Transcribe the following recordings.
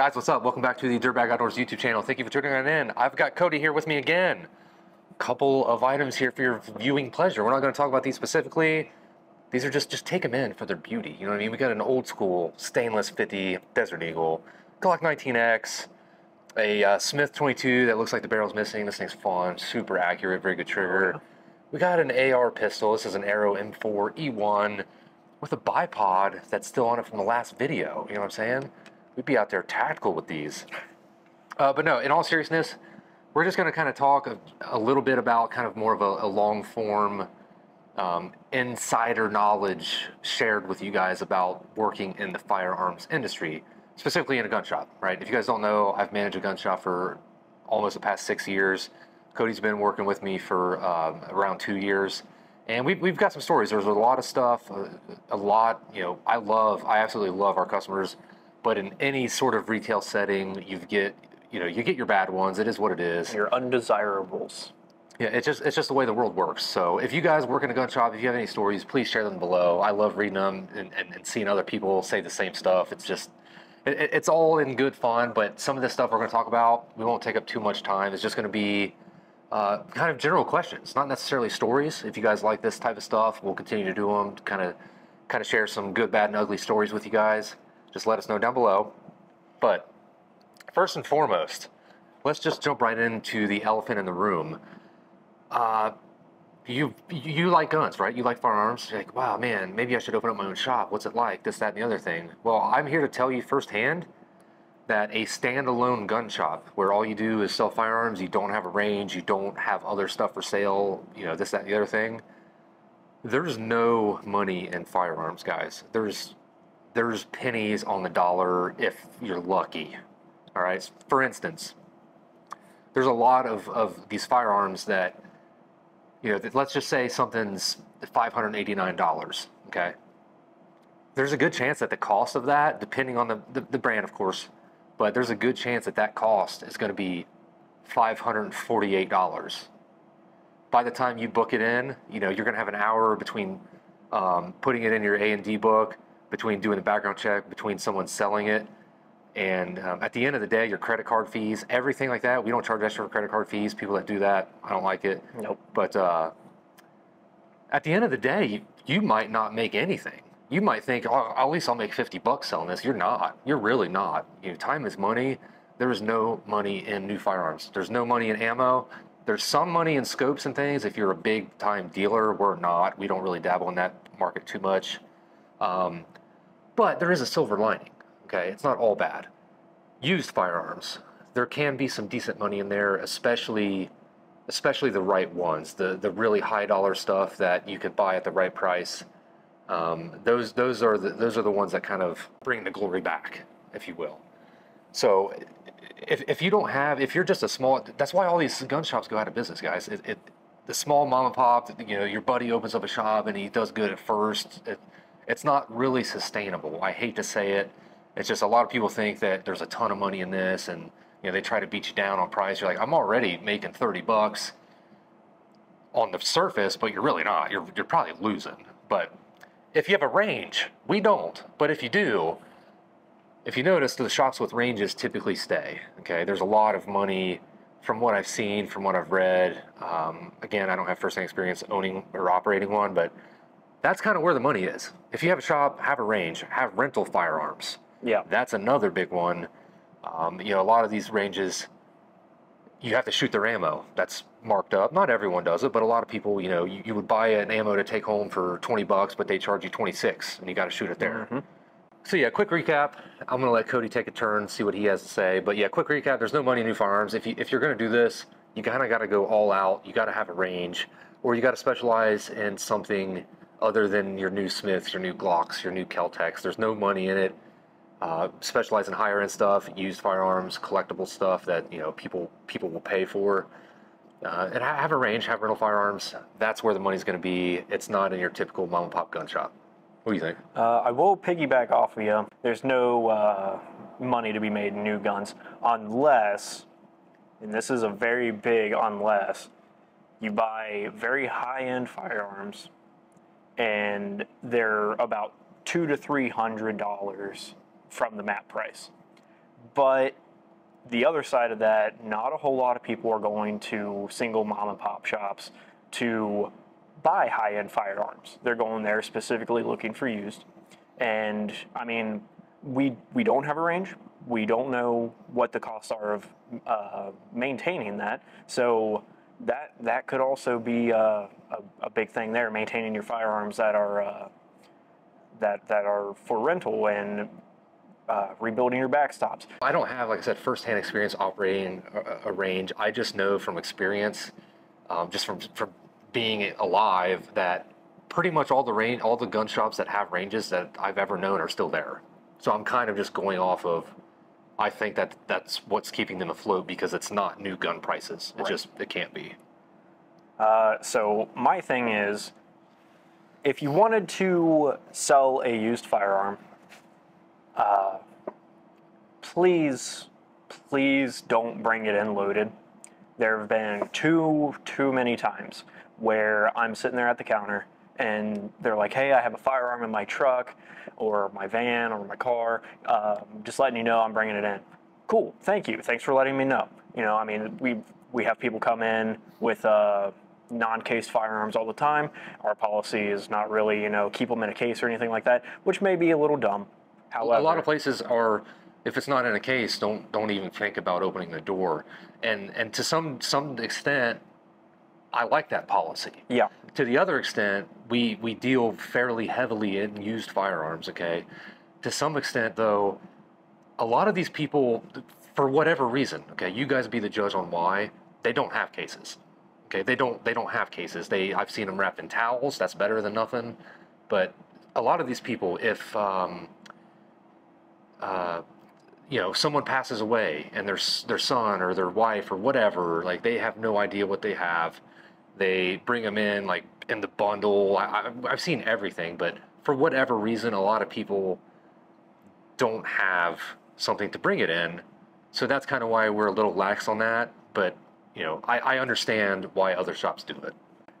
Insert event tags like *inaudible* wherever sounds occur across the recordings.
Guys, what's up? Welcome back to the Dirtbag Outdoors YouTube channel. Thank you for tuning in. I've got Cody here with me again. Couple of items here for your viewing pleasure. We're not going to talk about these specifically. These are just just take them in for their beauty. You know what I mean? We got an old school stainless 50 Desert Eagle, Glock 19X, a uh, Smith 22 that looks like the barrel's missing. This thing's fun, super accurate, very good trigger. We got an AR pistol. This is an Aero M4 E1 with a bipod that's still on it from the last video. You know what I'm saying? We'd be out there tactical with these. Uh, but no, in all seriousness, we're just going to kind of talk a, a, little bit about kind of more of a, a long form um, insider knowledge shared with you guys about working in the firearms industry, specifically in a gun shop, right? If you guys don't know, I've managed a gun shop for almost the past six years. Cody's been working with me for um, around two years. And we've, we've got some stories. There's a lot of stuff, a, a lot, you know, I love, I absolutely love our customers but in any sort of retail setting, you get you know you get your bad ones. It is what it is. Your undesirables. Yeah, it's just it's just the way the world works. So if you guys work in a gun shop, if you have any stories, please share them below. I love reading them and, and, and seeing other people say the same stuff. It's just it, it's all in good fun. But some of this stuff we're going to talk about, we won't take up too much time. It's just going to be uh, kind of general questions, not necessarily stories. If you guys like this type of stuff, we'll continue to do them. Kind of kind of share some good, bad, and ugly stories with you guys just let us know down below. But first and foremost, let's just jump right into the elephant in the room. Uh, you you like guns, right? You like firearms. You're like, wow, man, maybe I should open up my own shop. What's it like? This, that, and the other thing. Well, I'm here to tell you firsthand that a standalone gun shop where all you do is sell firearms, you don't have a range, you don't have other stuff for sale, you know, this, that, and the other thing. There's no money in firearms, guys. There's there's pennies on the dollar if you're lucky. All right. For instance, there's a lot of, of these firearms that, you know, let's just say something's $589. Okay. There's a good chance that the cost of that, depending on the, the, the brand, of course, but there's a good chance that that cost is going to be $548. By the time you book it in, you know, you're going to have an hour between um, putting it in your A&D book, between doing the background check, between someone selling it, and um, at the end of the day, your credit card fees, everything like that. We don't charge extra for credit card fees. People that do that, I don't like it. Nope. But uh, at the end of the day, you, you might not make anything. You might think, oh, at least I'll make 50 bucks selling this. You're not. You're really not. You know, time is money. There is no money in new firearms. There's no money in ammo. There's some money in scopes and things. If you're a big time dealer, we're not. We don't really dabble in that market too much. Um, but there is a silver lining, okay? It's not all bad. Used firearms, there can be some decent money in there, especially especially the right ones, the the really high dollar stuff that you can buy at the right price. Um, those those are the those are the ones that kind of bring the glory back, if you will. So, if, if you don't have, if you're just a small, that's why all these gun shops go out of business, guys. It, it the small mom and pop, you know, your buddy opens up a shop and he does good at first. It, it's not really sustainable. I hate to say it. It's just a lot of people think that there's a ton of money in this and you know they try to beat you down on price. You're like, I'm already making 30 bucks on the surface, but you're really not. You're you're probably losing. But if you have a range, we don't. But if you do, if you notice, the shops with ranges typically stay. Okay, there's a lot of money from what I've seen, from what I've read. Um, again, I don't have first-hand experience owning or operating one, but that's kind of where the money is. If you have a shop, have a range, have rental firearms. Yeah. That's another big one. Um, you know, a lot of these ranges, you have to shoot their ammo. That's marked up. Not everyone does it, but a lot of people, you know, you, you would buy an ammo to take home for 20 bucks, but they charge you 26 and you got to shoot it there. Mm-hmm. So yeah, quick recap. I'm gonna let Cody take a turn, see what he has to say. But yeah, quick recap. There's no money in new firearms. If you if you're gonna do this, you kind of got to go all out. You got to have a range, or you got to specialize in something other than your new Smiths, your new Glocks, your new Kel-Tecs. There's no money in it. Uh, specialize in higher end stuff, used firearms, collectible stuff that you know people people will pay for. Uh, and have a range, have rental firearms. That's where the money's going to be. It's not in your typical mom and pop gun shop. What do you think? Uh, I will piggyback off of you. There's no uh, money to be made in new guns unless, and this is a very big unless, you buy very high end firearms and they're about two to three hundred dollars from the MAP price. But the other side of that, not a whole lot of people are going to single mom and pop shops to buy high end firearms. They're going there specifically looking for used. And I mean, we we don't have a range. We don't know what the costs are of uh, maintaining that. So that that could also be uh, a, a big thing there, maintaining your firearms that are uh, that that are for rental and uh, rebuilding your backstops. I don't have, like I said, firsthand experience operating a, a range. I just know from experience, um, just from from being alive, that pretty much all the range, all the gun shops that have ranges that I've ever known are still there. So I'm kind of just going off of. I think that that's what's keeping them afloat because it's not new gun prices. It Right. just it can't be. Uh, so my thing is, if you wanted to sell a used firearm, uh, please, please don't bring it in loaded. There have been too too many times where I'm sitting there at the counter and they're like, "Hey, I have a firearm in my truck, or my van, or my car. Um, just letting you know I'm bringing it in." Cool, thank you. Thanks for letting me know. You know, I mean, we we have people come in with uh, non-case firearms all the time. Our policy is not really, you know, keep them in a case or anything like that, which may be a little dumb. However, a lot of places are if it's not in a case don't don't even think about opening the door and and to some some extent i like that policy. Yeah, to the other extent we we deal fairly heavily in used firearms okay? To some extent though a lot of these people for whatever reason okay you guys be the judge on why they don't have cases okay? They don't they don't have cases. They i've seen them wrapped in towels. That's better than nothing. But a lot of these people if um, uh, you know, someone passes away and their their son or their wife or whatever, like they have no idea what they have. They bring them in like in the bundle. I, I've seen everything, but for whatever reason, a lot of people don't have something to bring it in. So that's kind of why we're a little lax on that. But you know, I, I understand why other shops do it.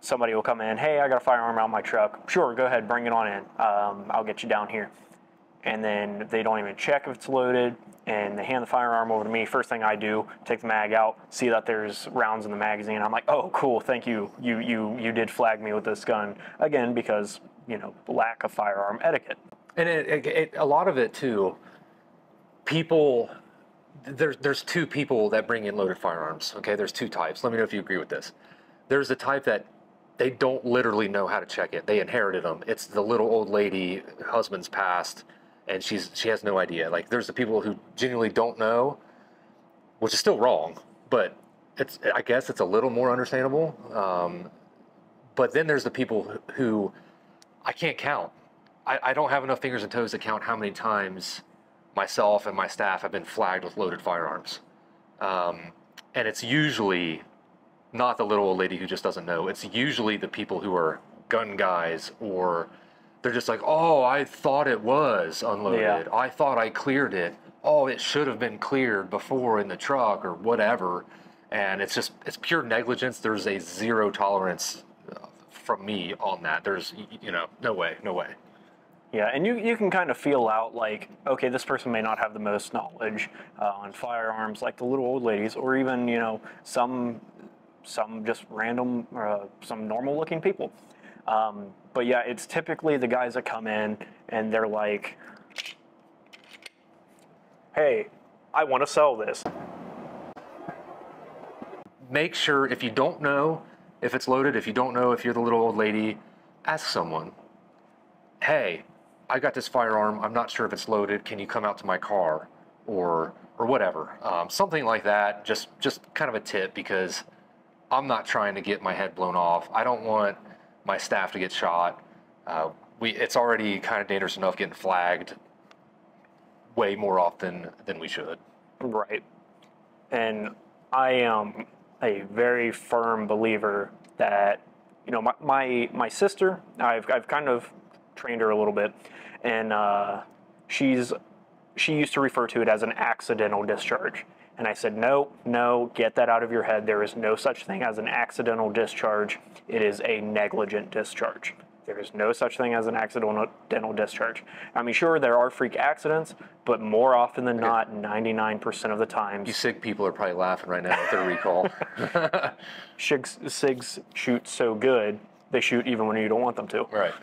somebody will come in, hey, I got a firearm out my truck. Sure, go ahead, bring it on in. Um, I'll get you down here. And then they don't even check if it's loaded, and they hand the firearm over to me. First thing I do, take the mag out, see that there's rounds in the magazine. I'm like, oh, cool, thank you. You you you did flag me with this gun again because you know lack of firearm etiquette. And it, it, it, a lot of it too, people, there's there's two people that bring in loaded firearms. Okay, there's two types. Let me know if you agree with this. There's the type that they don't literally know how to check it. They inherited them. It's the little old lady, husband's passed, and she's she has no idea. Like there's the people who genuinely don't know, which is still wrong, but it's I guess it's a little more understandable. Um, but then there's the people who- I can't count. I, I don't have enough fingers and toes to count how many times myself and my staff have been flagged with loaded firearms. Um, and it's usually not the little old lady who just doesn't know. It's usually the people who are gun guys or they're just like, oh, I thought it was unloaded. Yeah. I thought I cleared it. Oh, it should have been cleared before in the truck or whatever. And it's just, it's pure negligence. There's a zero tolerance uh, from me on that. There's, you know, no way, no way. Yeah, and you, you can kind of feel out like, okay, this person may not have the most knowledge uh, on firearms, like the little old ladies, or even you know some some just random, uh, some normal looking people. Um, but yeah, it's typically the guys that come in and they're like, hey, I want to sell this. make sure if you don't know if it's loaded, if you don't know if you're the little old lady, ask someone, hey, I got this firearm. I'm not sure if it's loaded. Can you come out to my car, or or whatever, um, something like that. Just just kind of a tip because I'm not trying to get my head blown off. I don't want my staff to get shot. Uh, we it's already kind of dangerous enough getting flagged way more often than we should. Right. And I am a very firm believer that, you know, my, my, my sister, I've, I've kind of trained her a little bit, and uh, she's, she used to refer to it as an accidental discharge. And I said, no, no, get that out of your head. There is no such thing as an accidental discharge. It is a negligent discharge. There is no such thing as an accidental discharge. I mean, sure, there are freak accidents, but more often than not, 99% of the times. You SIG people are probably laughing right now at their recall. *laughs* *laughs* SIGs, SIGs shoot so good, they shoot even when you don't want them to. Right.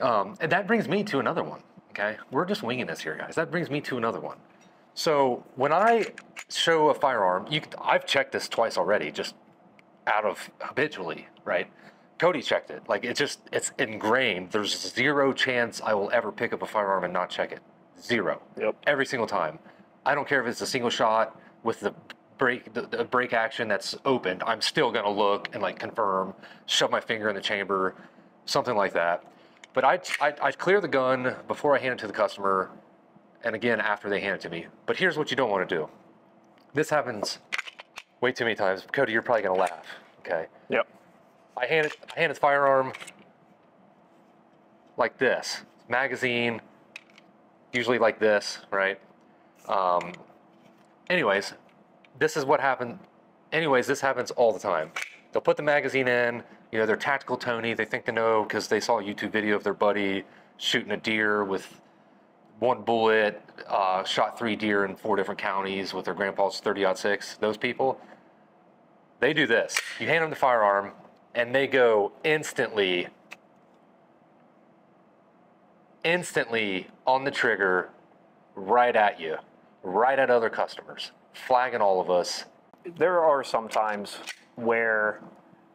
Um, and that brings me to another one. Okay, we're just winging this here, guys. That brings me to another one. So when I show a firearm, you I've checked this twice already, just out of habitually, right? Cody checked it. Like it just it's ingrained. There's zero chance I will ever pick up a firearm and not check it. Zero. Yep. Every single time. I don't care if it's a single shot with the break the, the break action that's opened. I'm still gonna look and like confirm, shove my finger in the chamber, something like that. But I I, I clear the gun before I hand it to the customer, and again after they hand it to me. But here's what you don't want to do. This happens way too many times. Cody, you're probably gonna laugh. Okay. Yep. I hand it, I hand his firearm like this, magazine, usually like this, right? Um, anyways, this is what happened. Anyways, this happens all the time. They'll put the magazine in, you know, they're tactical Tony. They think they know because they saw a YouTube video of their buddy shooting a deer with one bullet, uh, shot three deer in four different counties with their grandpa's 30 6. Those people, they do this. You hand them the firearm, and they go instantly, instantly on the trigger, right at you, right at other customers, flagging all of us. there are some times where,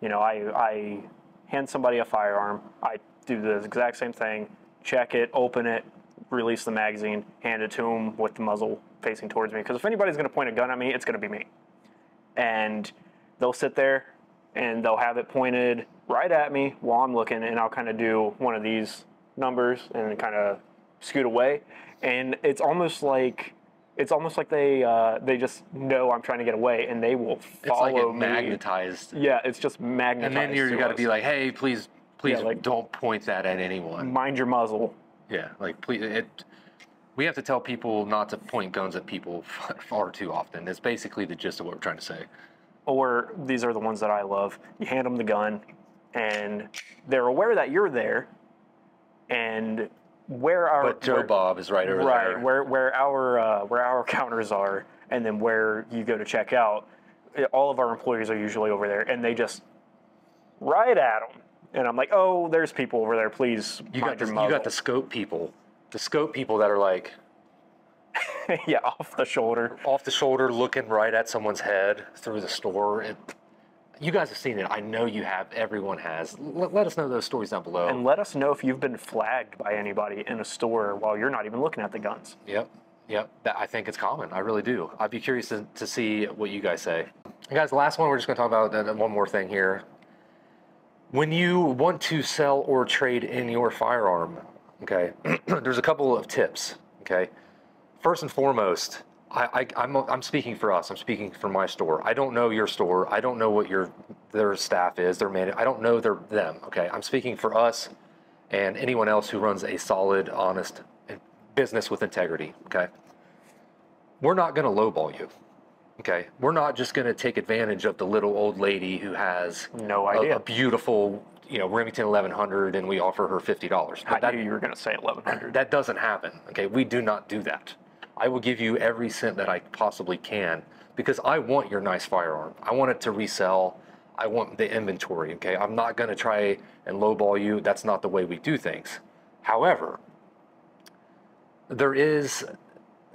you know, I, I hand somebody a firearm, I do the exact same thing, check it, open it, release the magazine, hand it to him with the muzzle facing towards me. Because if anybody's going to point a gun at me, it's going to be me. And they'll sit there and they'll have it pointed right at me while I'm looking, and I'll kind of do one of these numbers and kind of scoot away. And it's almost like it's almost like they uh, they just know I'm trying to get away, and they will It's follow like it me. magnetized. Yeah, it's just magnetized. And then you're, you to got to be like, hey, please, please Yeah, like- don't point that at anyone. mind your muzzle. Yeah, like please, it. We have to tell people not to point guns at people *laughs* far too often. It's basically the gist of what we're trying to say. Or these are the ones that I love. You hand them the gun, and they're aware that you're there, and where our But Joe where- Bob is right over right there. Right where where our uh, where our *laughs* counters are, and then where you go to check out. All of our employees are usually over there, and they just right at them. And I'm like, oh, there's people over there. Please you got the, you got the scope people, the scope people that are like *laughs* yeah, off the shoulder. off the shoulder, looking right at someone's head through the store. It, you guys have seen it. I know you have. Everyone has. Let, let us know those stories down below. And let us know if you've been flagged by anybody in a store while you're not even looking at the guns. Yep. Yep. That, I think it's common. I really do. I'd be curious to, to see what you guys say. Guys, the last one we're just going to talk about uh, one more thing here. When you want to sell or trade in your firearm, okay, *clears throat* there's a couple of tips. Okay. First and foremost, I, I'm speaking for us. I'm speaking for my store. I don't know your store. I don't know what your their staff is. Their man. I don't know their them. Okay. I'm speaking for us and anyone else who runs a solid, honest business with integrity. Okay. We're not going to lowball you. Okay. We're not just going to take advantage of the little old lady who has No a, idea. a beautiful, you know, Remington 1100 and we offer her $50. I that, knew you were going to say 1100. that doesn't happen. Okay, we do not do that. I will give you every cent that I possibly can because I want your nice firearm. I want it to resell. I want the inventory. Okay, I'm not going to try and lowball you. That's not the way we do things. However, there is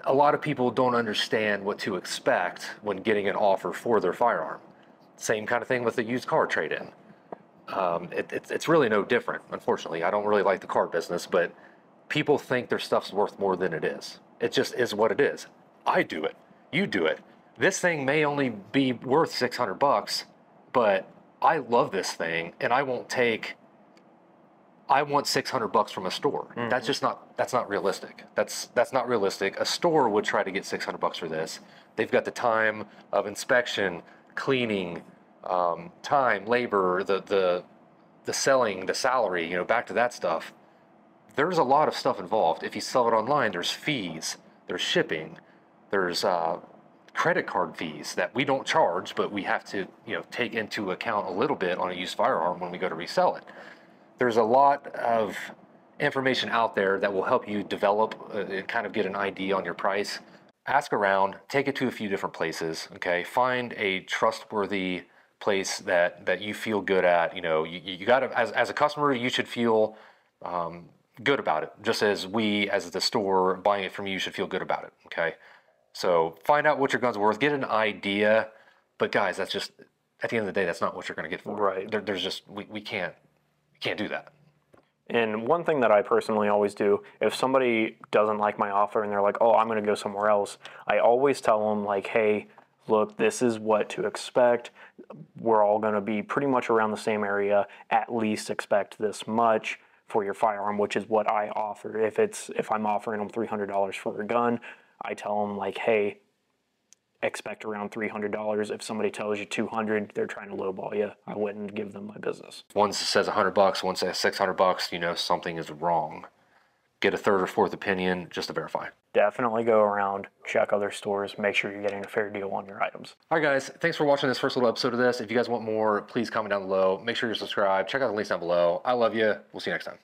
a lot of people don't understand what to expect when getting an offer for their firearm. Same kind of thing with the used car trade-in. Um, it, it's really no different, unfortunately. I don't really like the car business, but people think their stuff's worth more than it is. It just is what it is. I do it. You do it. This thing may only be worth 600 bucks, but I love this thing and I won't take I want 600 bucks from a store. That's just not that's not realistic. That's that's not realistic. A store would try to get 600 bucks for this. They've got the time of inspection, cleaning, um, time, labor, the the the selling, the salary, you know, back to that stuff. There's a lot of stuff involved. If you sell it online, there's fees, there's shipping, there's uh, credit card fees that we don't charge, but we have to, you know, take into account a little bit on a used firearm when we go to resell it. There's a lot of information out there that will help you develop uh, and kind of get an idea on your price. Ask around, take it to a few different places. Okay, find a trustworthy place that that you feel good at. You know, you, you got to as as a customer, you should feel um, good about it. Just as we, as the store buying it from you, should feel good about it. Okay, so find out what your gun's worth, get an idea. But guys, that's just at the end of the day, that's not what you're going to get for. it. Right. There, there's just we, we can't can't do that. And one thing that I personally always do, if somebody doesn't like my offer and they're like, "Oh, I'm going to go somewhere else," I always tell them like, "Hey, look, this is what to expect. We're all going to be pretty much around the same area. At least expect this much for your firearm, which is what I offer. If it's if I'm offering them $300 for a gun, I tell them like, "Hey, expect around $300. If somebody tells you 200, they're trying to lowball you. I wouldn't give them my business." One says 100 bucks, one says 600 bucks. You know something is wrong. Get a third or fourth opinion just to verify. definitely go around, check other stores, make sure you're getting a fair deal on your items. All right, guys. Thanks for watching this first little episode of this. If you guys want more, please comment down below. Make sure you're subscribed. Check out the links down below. I love you. We'll see you next time.